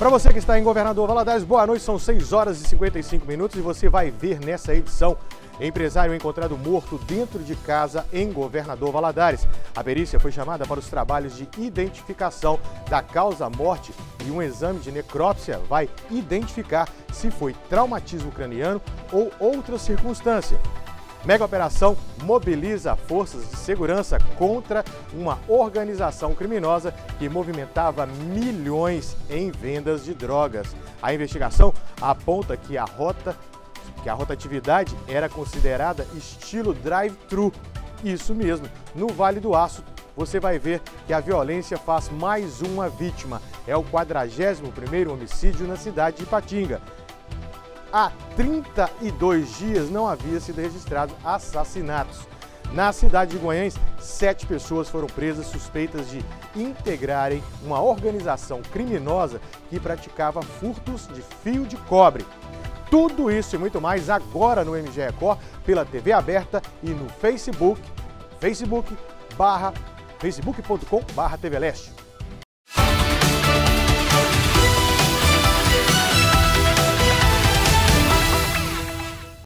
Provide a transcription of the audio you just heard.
Para você que está em Governador Valadares, boa noite, são 6 horas e 55 minutos e você vai ver nessa edição empresário encontrado morto dentro de casa em Governador Valadares. A perícia foi chamada para os trabalhos de identificação da causa-morte e um exame de necrópsia vai identificar se foi traumatismo craniano ou outra circunstância. Mega operação mobiliza forças de segurança contra uma organização criminosa que movimentava milhões em vendas de drogas. A investigação aponta que a rota que a rotatividade era considerada estilo drive-thru. Isso mesmo, no Vale do Aço você vai ver que a violência faz mais uma vítima. É o 41º homicídio na cidade de Ipatinga há 32 dias não havia sido registrado assassinatos. Na cidade de Goiânia, sete pessoas foram presas suspeitas de integrarem uma organização criminosa que praticava furtos de fio de cobre. Tudo isso e muito mais agora no MG Record, pela TV aberta e no Facebook, facebook barra facebook.com TV Leste.